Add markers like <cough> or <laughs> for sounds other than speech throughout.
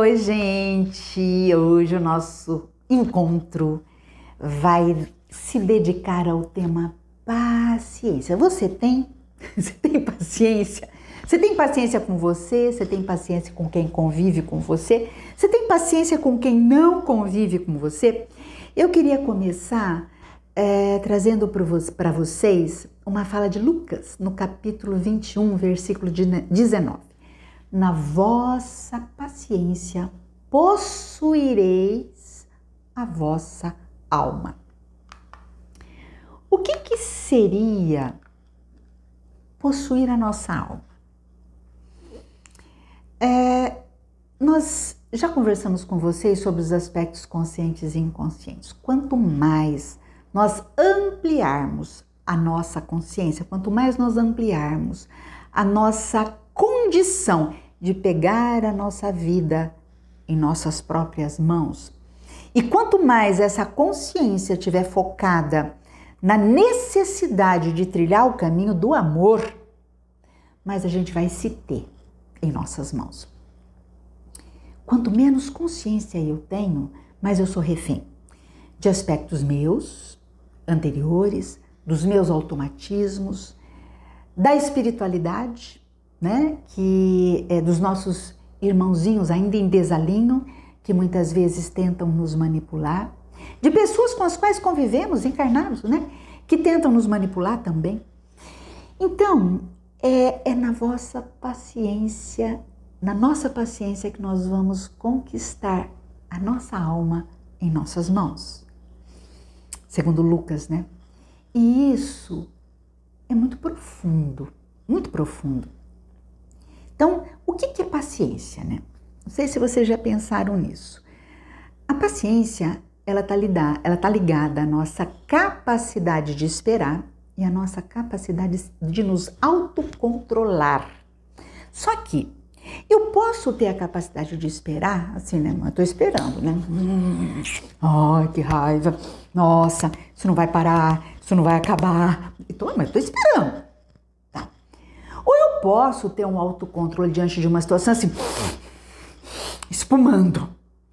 Oi, gente! Hoje o nosso encontro vai se dedicar ao tema paciência. Você tem? <laughs> Você tem paciência? Você tem paciência com você? Você tem paciência com quem convive com você? Você tem paciência com quem não convive com você? Eu queria começar é, trazendo para vocês uma fala de Lucas, no capítulo 21, versículo 19 na vossa paciência possuireis a vossa alma. O que, que seria possuir a nossa alma? É, nós já conversamos com vocês sobre os aspectos conscientes e inconscientes. Quanto mais nós ampliarmos a nossa consciência, quanto mais nós ampliarmos a nossa condição de pegar a nossa vida em nossas próprias mãos. E quanto mais essa consciência estiver focada na necessidade de trilhar o caminho do amor, mais a gente vai se ter em nossas mãos. Quanto menos consciência eu tenho, mais eu sou refém de aspectos meus, anteriores, dos meus automatismos, da espiritualidade, né? Que é dos nossos irmãozinhos ainda em desalinho, que muitas vezes tentam nos manipular, de pessoas com as quais convivemos encarnados, né? Que tentam nos manipular também. Então, é, é na vossa paciência, na nossa paciência que nós vamos conquistar a nossa alma em nossas mãos. Segundo Lucas, né? E isso é muito profundo, muito profundo. Então, o que é paciência, né? Não sei se vocês já pensaram nisso. A paciência, ela está tá ligada à nossa capacidade de esperar e à nossa capacidade de nos autocontrolar. Só que eu posso ter a capacidade de esperar, assim, né? Eu tô esperando, né? Hum, ai, que raiva. Nossa, isso não vai parar, isso não vai acabar. Então, mas eu tô esperando posso ter um autocontrole diante de uma situação assim, espumando,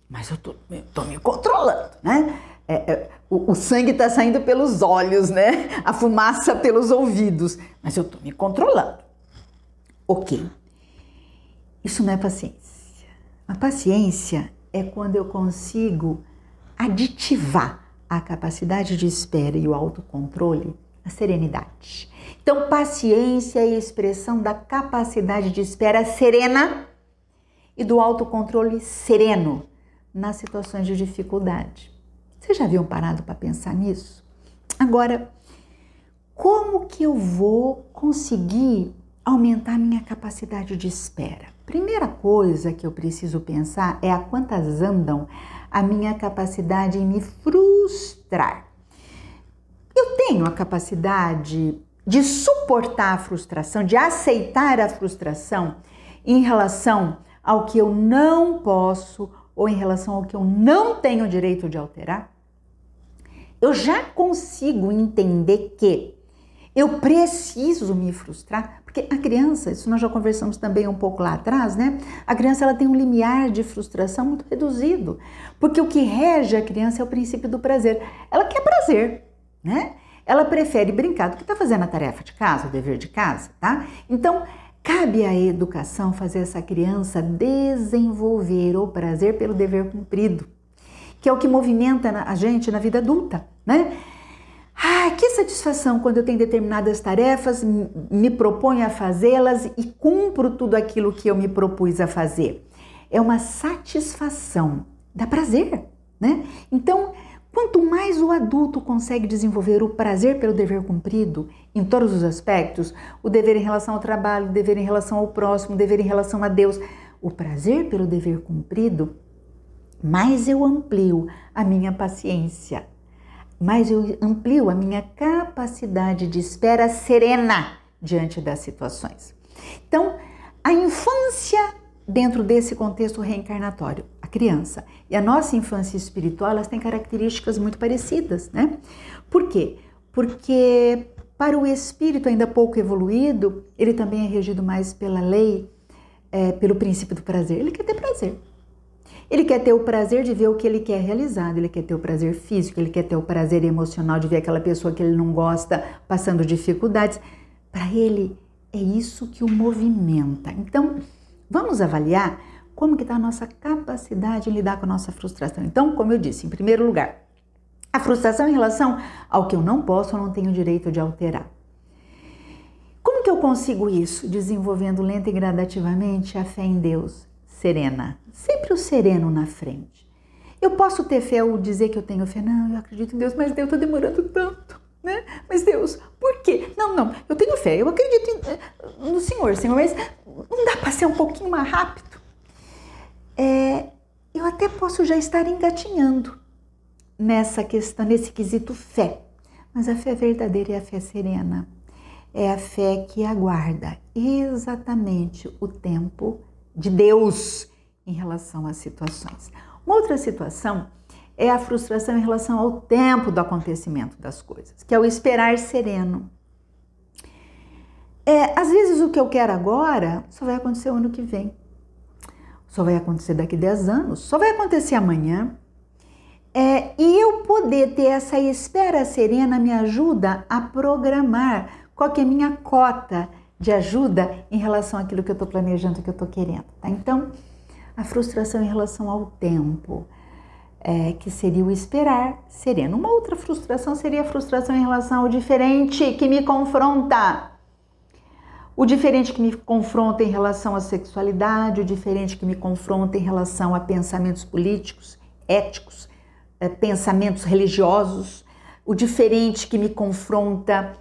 mas eu tô, eu tô me controlando, né? É, é, o, o, sangue está saindo pelos olhos, né? A fumaça pelos ouvidos, mas eu tô me controlando. Ok. Isso não é paciência. A paciência é quando eu consigo aditivar a capacidade de espera e o autocontrole, a serenidade. Então, paciência é expressão da capacidade de espera serena e do autocontrole sereno nas situações de dificuldade. Vocês já haviam parado para pensar nisso? Agora, como que eu vou conseguir aumentar minha capacidade de espera? Primeira coisa que eu preciso pensar é a quantas andam a minha capacidade em me frustrar. Eu tenho a capacidade de suportar a frustração, de aceitar a frustração em relação ao que eu não posso ou em relação ao que eu não tenho direito de alterar? Eu já consigo entender que eu preciso me frustrar, porque a criança, isso nós já conversamos também um pouco lá atrás, né? A criança ela tem um limiar de frustração muito reduzido, porque o que rege a criança é o princípio do prazer. Ela quer prazer, né? ela prefere brincar do que está fazendo a tarefa de casa, o dever de casa, tá? Então, cabe à educação fazer essa criança desenvolver o prazer pelo dever cumprido, que é o que movimenta a gente na vida adulta, né? Ah, que satisfação quando eu tenho determinadas tarefas, me proponho a fazê-las e cumpro tudo aquilo que eu me propus a fazer. É uma satisfação, dá prazer, né? Então, Quanto mais o adulto consegue desenvolver o prazer pelo dever cumprido, em todos os aspectos, o dever em relação ao trabalho, o dever em relação ao próximo, o dever em relação a Deus, o prazer pelo dever cumprido, mais eu amplio a minha paciência, mais eu amplio a minha capacidade de espera serena diante das situações. Então, a infância dentro desse contexto reencarnatório, a criança e a nossa infância espiritual, elas têm características muito parecidas, né? Por quê? Porque para o espírito ainda pouco evoluído, ele também é regido mais pela lei, é, pelo princípio do prazer. Ele quer ter prazer. Ele quer ter o prazer de ver o que ele quer realizado, ele quer ter o prazer físico, ele quer ter o prazer emocional de ver aquela pessoa que ele não gosta passando dificuldades. Para ele é isso que o movimenta. Então, vamos avaliar como que está a nossa capacidade em lidar com a nossa frustração. Então, como eu disse, em primeiro lugar, a frustração em relação ao que eu não posso ou não tenho direito de alterar. Como que eu consigo isso? Desenvolvendo lenta e gradativamente a fé em Deus, serena. Sempre o sereno na frente. Eu posso ter fé ou dizer que eu tenho fé? Não, eu acredito em Deus, mas Deus está demorando tanto. Né? Mas Deus, por quê? Não, não, eu tenho fé, eu acredito em, eh, no Senhor, Senhor, mas não dá para ser um pouquinho mais rápido? É, eu até posso já estar engatinhando nessa questão, nesse quesito fé, mas a fé verdadeira é a fé serena é a fé que aguarda exatamente o tempo de Deus em relação às situações. Uma outra situação é a frustração em relação ao tempo do acontecimento das coisas, que é o esperar sereno. É, às vezes o que eu quero agora só vai acontecer o ano que vem, só vai acontecer daqui a 10 anos, só vai acontecer amanhã. É, e eu poder ter essa espera serena me ajuda a programar qual que é a minha cota de ajuda em relação àquilo que eu estou planejando, que eu estou querendo. Tá? Então, a frustração em relação ao tempo, é, que seria o esperar sereno. Uma outra frustração seria a frustração em relação ao diferente que me confronta. O diferente que me confronta em relação à sexualidade, o diferente que me confronta em relação a pensamentos políticos, éticos, é, pensamentos religiosos, o diferente que me confronta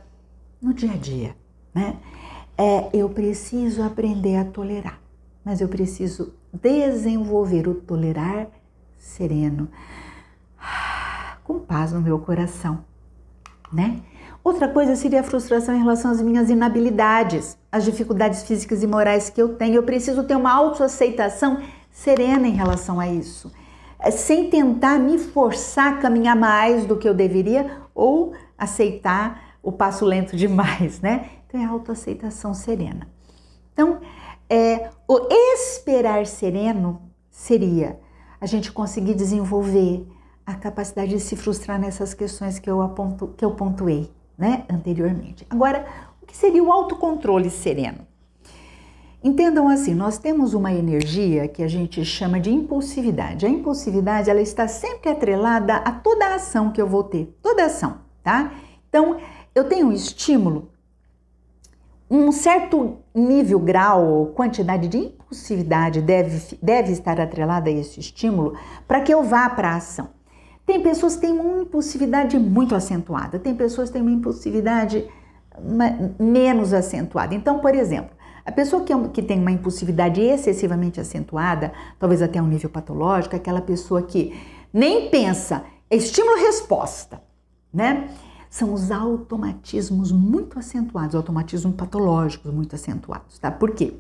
no dia a dia, né? É, eu preciso aprender a tolerar, mas eu preciso desenvolver o tolerar sereno, com paz no meu coração, né? Outra coisa seria a frustração em relação às minhas inabilidades, às dificuldades físicas e morais que eu tenho. Eu preciso ter uma autoaceitação serena em relação a isso, é, sem tentar me forçar a caminhar mais do que eu deveria ou aceitar o passo lento demais, né? Então é autoaceitação serena. Então, é, o esperar sereno seria a gente conseguir desenvolver a capacidade de se frustrar nessas questões que eu, aponto, que eu pontuei né, anteriormente. Agora, o que seria o autocontrole sereno? Entendam assim, nós temos uma energia que a gente chama de impulsividade. A impulsividade, ela está sempre atrelada a toda a ação que eu vou ter, toda ação, tá? Então, eu tenho um estímulo, um certo nível, grau, quantidade de impulsividade deve, deve estar atrelada a esse estímulo para que eu vá para a ação. Tem pessoas que têm uma impulsividade muito acentuada, tem pessoas que têm uma impulsividade menos acentuada. Então, por exemplo, a pessoa que, é que tem uma impulsividade excessivamente acentuada, talvez até um nível patológico, é aquela pessoa que nem pensa, é estímulo-resposta, né? são os automatismos muito acentuados, automatismos patológicos muito acentuados, tá? Por quê?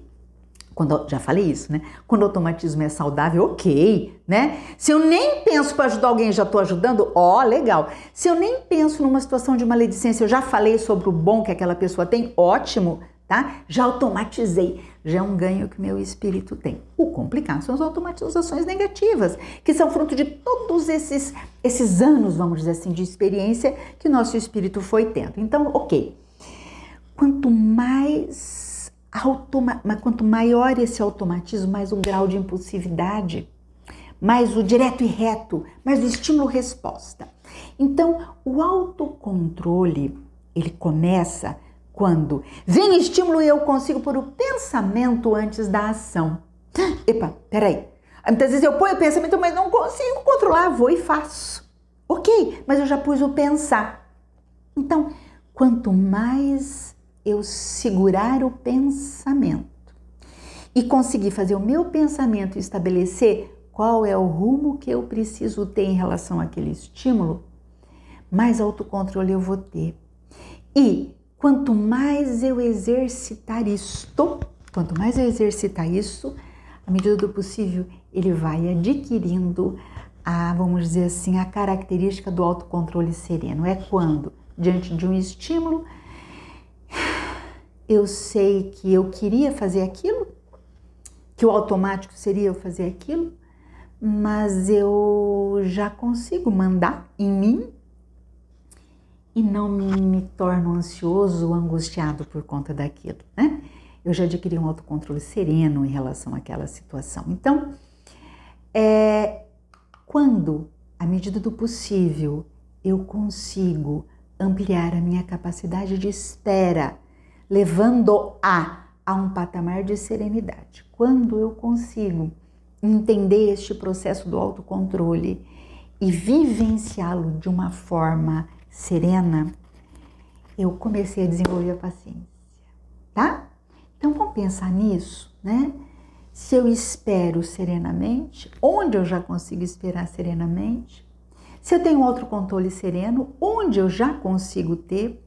Quando, já falei isso, né? Quando o automatismo é saudável, ok, né? Se eu nem penso para ajudar alguém, já estou ajudando, ó, legal. Se eu nem penso numa situação de maledicência, eu já falei sobre o bom que aquela pessoa tem, ótimo, tá? Já automatizei, já é um ganho que meu espírito tem. O complicado são as automatizações negativas, que são fruto de todos esses, esses anos, vamos dizer assim, de experiência que nosso espírito foi tendo. Então, ok. Quanto mais automa quanto maior esse automatismo, mais o grau de impulsividade, mais o direto e reto, mais o estímulo-resposta. Então, o autocontrole, ele começa quando vem estímulo e eu consigo pôr o pensamento antes da ação. Epa, peraí. Muitas vezes eu ponho o pensamento, mas não consigo controlar, vou e faço. Ok, mas eu já pus o pensar. Então, quanto mais eu segurar o pensamento e conseguir fazer o meu pensamento estabelecer qual é o rumo que eu preciso ter em relação àquele estímulo, mais autocontrole eu vou ter. E Quanto mais eu exercitar isto, quanto mais eu exercitar isso, à medida do possível, ele vai adquirindo a, vamos dizer assim, a característica do autocontrole sereno. É quando, diante de um estímulo, eu sei que eu queria fazer aquilo, que o automático seria eu fazer aquilo, mas eu já consigo mandar em mim e não me torno ansioso ou angustiado por conta daquilo, né? Eu já adquiri um autocontrole sereno em relação àquela situação. Então, é, quando, à medida do possível, eu consigo ampliar a minha capacidade de espera, levando-a a um patamar de serenidade. Quando eu consigo entender este processo do autocontrole e vivenciá-lo de uma forma serena, eu comecei a desenvolver a paciência, tá? Então vamos pensar nisso, né? Se eu espero serenamente, onde eu já consigo esperar serenamente? Se eu tenho outro controle sereno, onde eu já consigo ter?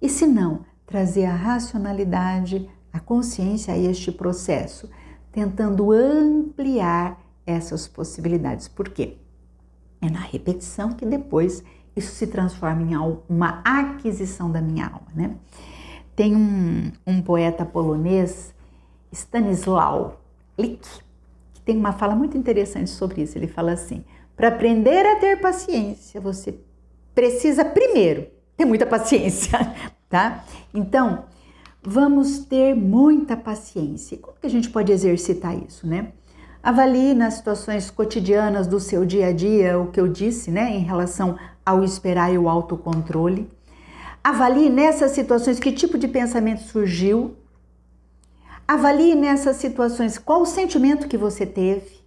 E se não, trazer a racionalidade, a consciência a este processo, tentando ampliar essas possibilidades. Por quê? É na repetição que depois isso se transforma em uma aquisição da minha alma, né? Tem um, um poeta polonês, Stanisław Lik, que tem uma fala muito interessante sobre isso. Ele fala assim: para aprender a ter paciência, você precisa primeiro ter muita paciência, tá? Então, vamos ter muita paciência. Como que a gente pode exercitar isso, né? Avalie nas situações cotidianas do seu dia a dia o que eu disse, né, em relação ao esperar e o autocontrole. Avalie nessas situações que tipo de pensamento surgiu. Avalie nessas situações qual o sentimento que você teve.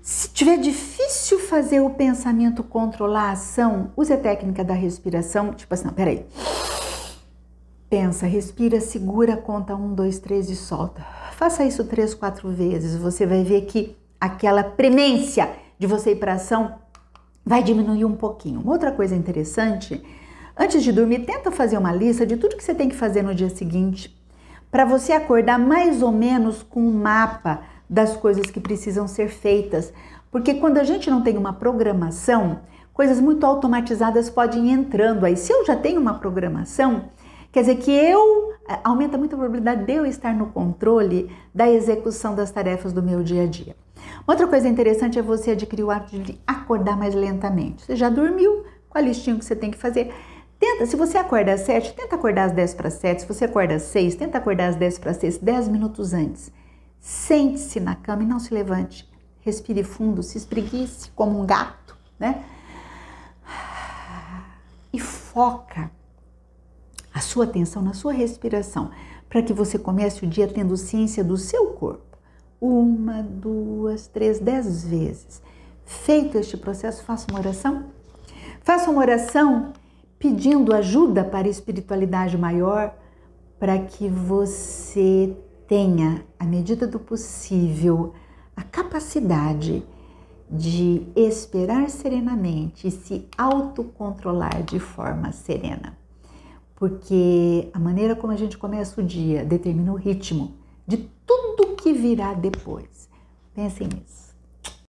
Se tiver difícil fazer o pensamento controlar a ação, use a técnica da respiração, tipo assim, não, peraí. Pensa, respira, segura, conta um, dois, três e solta. Faça isso três, quatro vezes. Você vai ver que aquela premência de você ir para ação vai diminuir um pouquinho. Uma outra coisa interessante, antes de dormir, tenta fazer uma lista de tudo que você tem que fazer no dia seguinte, para você acordar mais ou menos com um mapa das coisas que precisam ser feitas. Porque quando a gente não tem uma programação, coisas muito automatizadas podem ir entrando aí. Se eu já tenho uma programação, quer dizer que eu é, aumenta muito a probabilidade de eu estar no controle da execução das tarefas do meu dia a dia. Outra coisa interessante é você adquirir o hábito de acordar mais lentamente. Você já dormiu a listinha que você tem que fazer. Tenta, se você acorda às 7, tenta acordar às 10 para 7. Se você acorda às 6, tenta acordar às 10 para 6, 10 minutos antes. Sente-se na cama e não se levante. Respire fundo, se espreguice como um gato, né? E foca a sua atenção na sua respiração, para que você comece o dia tendo ciência do seu corpo uma, duas, três, dez vezes. Feito este processo, faça uma oração. Faça uma oração pedindo ajuda para a espiritualidade maior, para que você tenha, à medida do possível, a capacidade de esperar serenamente e se autocontrolar de forma serena. Porque a maneira como a gente começa o dia determina o ritmo de tudo que virá depois. Pensem nisso.